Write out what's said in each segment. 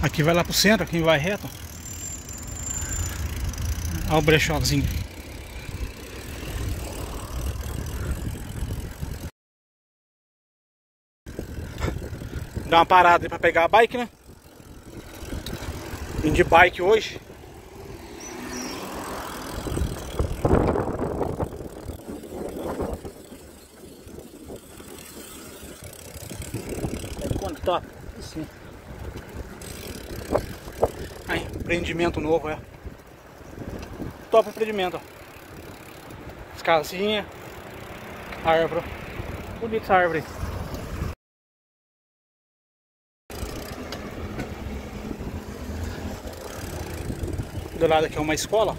Aqui vai lá pro centro, aqui vai reto. Olha o brechózinho. Dá uma parada aí pra pegar a bike, né? Vim de bike hoje. É quanto top? Assim. Aí, empreendimento novo, é. Top empreendimento, ó. As casinhas. Árvore. Bonita essa árvore. Do lado aqui é uma escola.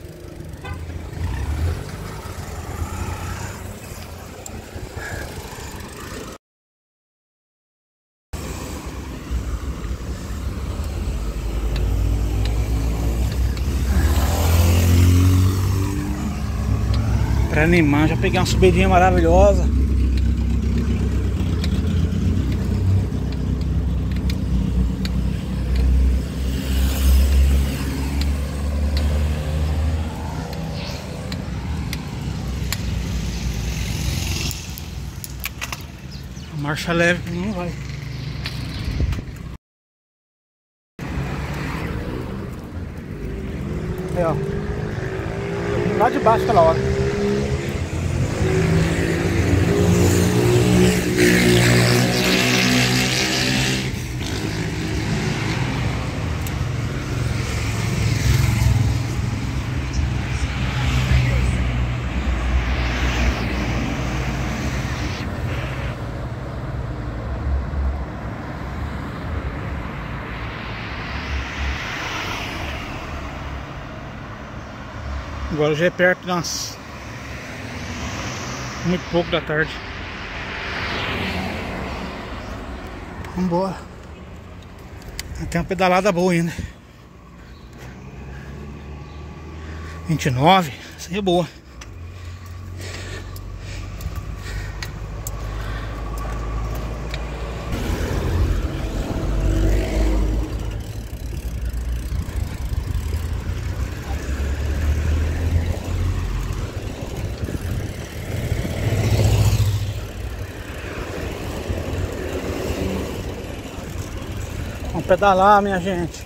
Animar, já peguei uma subidinha maravilhosa. Marcha leve não vai. Aí, ó. Lá de baixo aquela hora. Agora já é perto das muito pouco da tarde. Vambora. Tem uma pedalada boa ainda. 29, isso aí é boa. Pedalar, minha gente.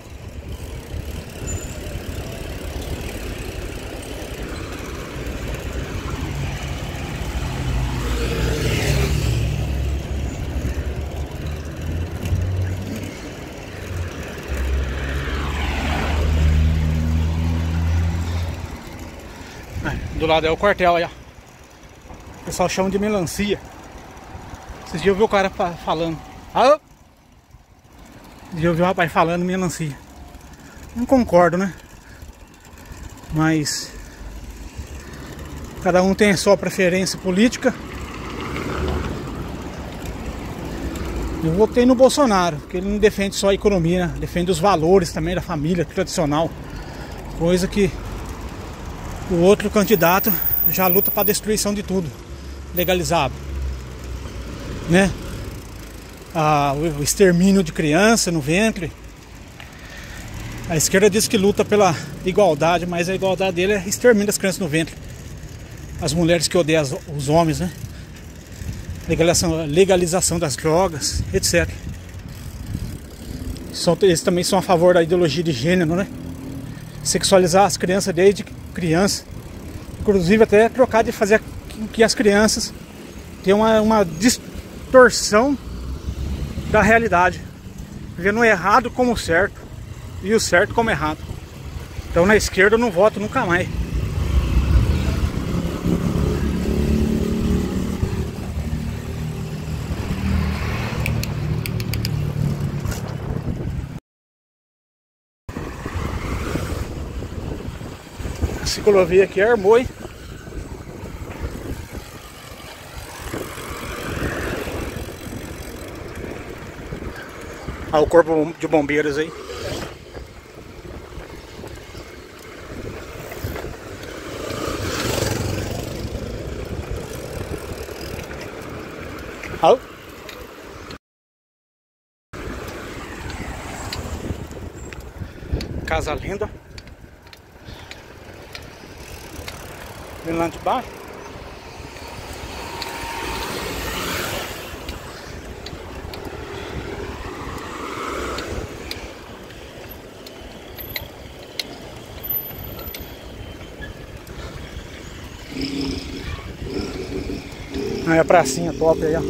Do lado é o quartel aí, ó. O pessoal chama de melancia. Esses dias eu vi o cara falando. Alô? E eu vi o rapaz falando melancia. Não concordo, né? Mas cada um tem a sua preferência política. Eu votei no Bolsonaro, porque ele não defende só a economia, né? defende os valores também da família tradicional. Coisa que o outro candidato já luta para a destruição de tudo, legalizado. Né? Ah, o extermínio de criança no ventre. A esquerda diz que luta pela igualdade, mas a igualdade dele é extermínio das crianças no ventre. As mulheres que odeiam os homens, né? Legalização, legalização das drogas, etc. eles também são a favor da ideologia de gênero, né? Sexualizar as crianças desde criança. Inclusive até trocar de fazer com que as crianças tenham uma, uma distorção da realidade. Vendo o errado como certo e o certo como errado. Então na esquerda eu não voto nunca mais. A ciclovia aqui armou? Olha o corpo de bombeiros aí. Olha. Casa linda. Vem lá de baixo. Aí a pracinha top aí, ó.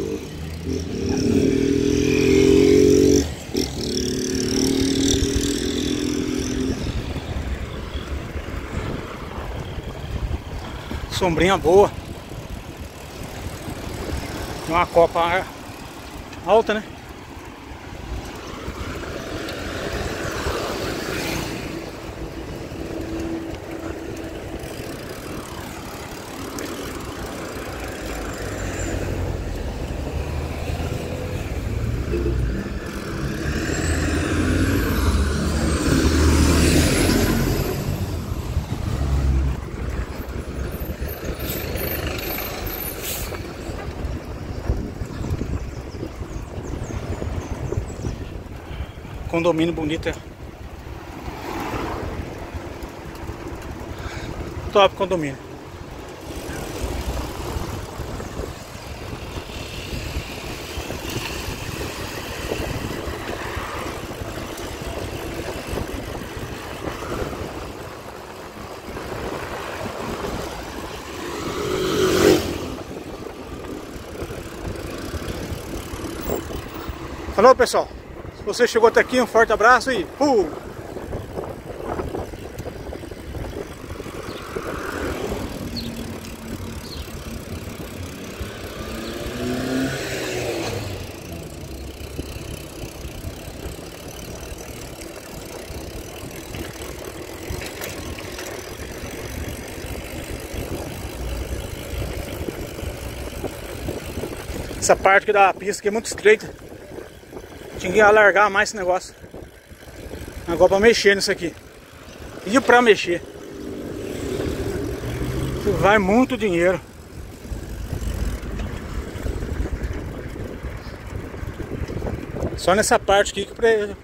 Sombrinha boa. Uma copa alta, né? Condomínio bonito, é. Top condomínio. Falou pessoal você chegou até aqui, um forte abraço e fui! Essa parte aqui da pista aqui é muito estreita. Tinha que alargar mais esse negócio. Agora pra mexer nisso aqui. E pra mexer. Vai muito dinheiro. Só nessa parte aqui que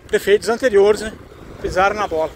prefeitos anteriores, né? Pisaram na bola.